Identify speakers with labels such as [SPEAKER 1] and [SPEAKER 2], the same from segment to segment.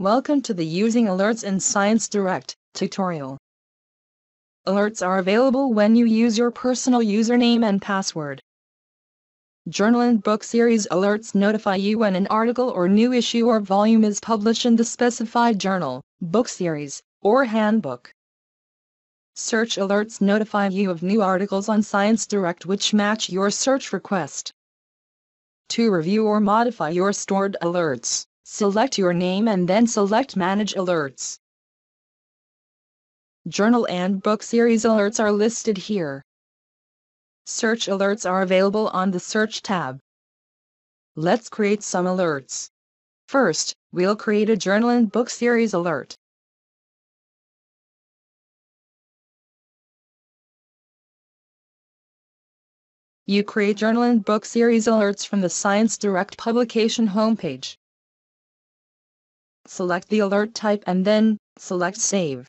[SPEAKER 1] Welcome to the Using Alerts in Science Direct tutorial. Alerts are available when you use your personal username and password. Journal and book series alerts notify you when an article or new issue or volume is published in the specified journal, book series, or handbook. Search alerts notify you of new articles on Science Direct which match your search request. To review or modify your stored alerts, select your name and then select Manage Alerts. Journal and book series alerts are listed here. Search alerts are available on the Search tab. Let's create some alerts. First, we'll create a journal and book series alert. You create journal and book series alerts from the Science Direct publication homepage. Select the alert type and then select Save.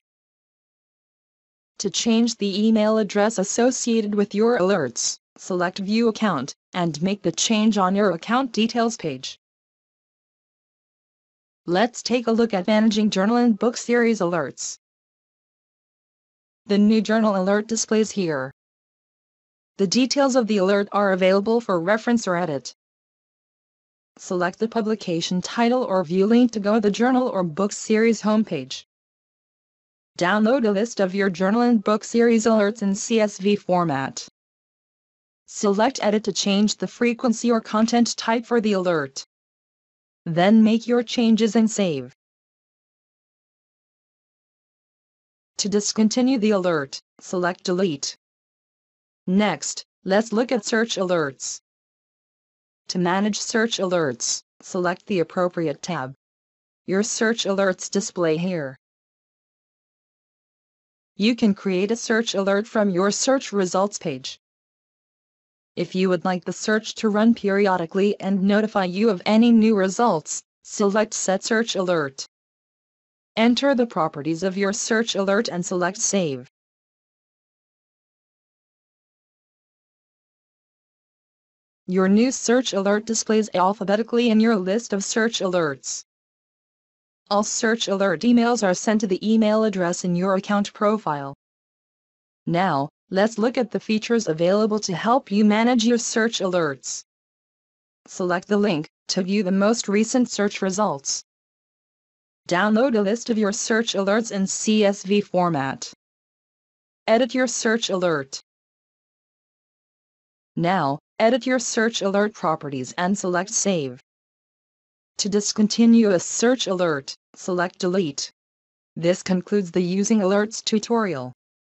[SPEAKER 1] To change the email address associated with your alerts, select View Account and make the change on your account details page. Let's take a look at managing journal and book series alerts. The new journal alert displays here. The details of the alert are available for reference or edit. Select the publication title or view link to go to the journal or book series homepage. Download a list of your journal and book series alerts in CSV format. Select Edit to change the frequency or content type for the alert. Then make your changes and save. To discontinue the alert, select Delete. Next, let's look at search alerts. To manage search alerts, select the appropriate tab. Your search alerts display here. You can create a search alert from your search results page. If you would like the search to run periodically and notify you of any new results, select Set Search Alert. Enter the properties of your search alert and select Save. Your new search alert displays alphabetically in your list of search alerts. All search alert emails are sent to the email address in your account profile. Now, let's look at the features available to help you manage your search alerts. Select the link to view the most recent search results. Download a list of your search alerts in CSV format. Edit your search alert. Now, edit your search alert properties and select Save. To discontinue a search alert, select Delete. This concludes the Using Alerts tutorial.